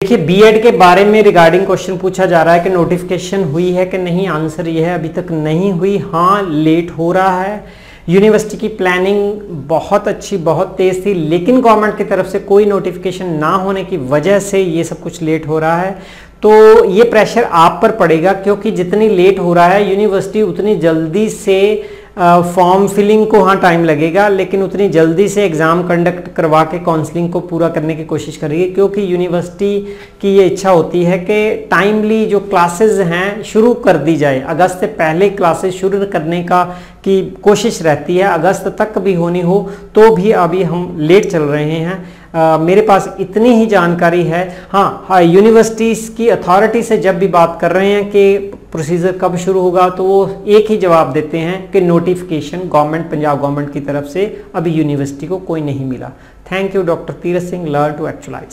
देखिए बीएड के बारे में रिगार्डिंग क्वेश्चन पूछा जा रहा है कि नोटिफिकेशन हुई है कि नहीं? आंसर ये है, अभी तक नहीं हुई। हाँ लेट हो रहा है। यूनिवर्सिटी की प्लानिंग बहुत अच्छी, बहुत तेज़ थी, लेकिन गवर्नमेंट की तरफ़ से कोई नोटिफिकेशन ना होने की वजह से ये सब कुछ लेट हो रहा है। तो ये प्रेशर आप पर पड़ेगा, क्योंकि जितनी लेट हो रहा है यूनिवर्सिटी उतनी जल्दी से फॉर्म फिलिंग को हाँ टाइम लगेगा, लेकिन उतनी जल्दी से एग्ज़ाम कंडक्ट करवा के काउंसलिंग को पूरा करने की कोशिश करेगी क्योंकि यूनिवर्सिटी की ये इच्छा होती है कि टाइमली जो क्लासेस हैं, शुरू कर दी जाए। अगस्त से पहले क्लासेस शुरू करने का की कोशिश रहती है अगस्त तक भी होनी हो तो भी अभी हम लेट चल रहे हैं। आ, मेरे पास इतनी ही जानकारी है। हाँ हाँ यूनिवर्सिटीज़ की अथॉरिटी से जब भी बात कर रहे हैं कि प्रोसीजर कब शुरू होगा तो वो एक ही जवाब देते हैं कि नोटिफिकेशन गवर्नमेंट पंजाब गवर्नमेंट की तरफ़ से अभी यूनिवर्सिटी को कोई नहीं मिला। Thank you doctor Tirath Singh learn to actualise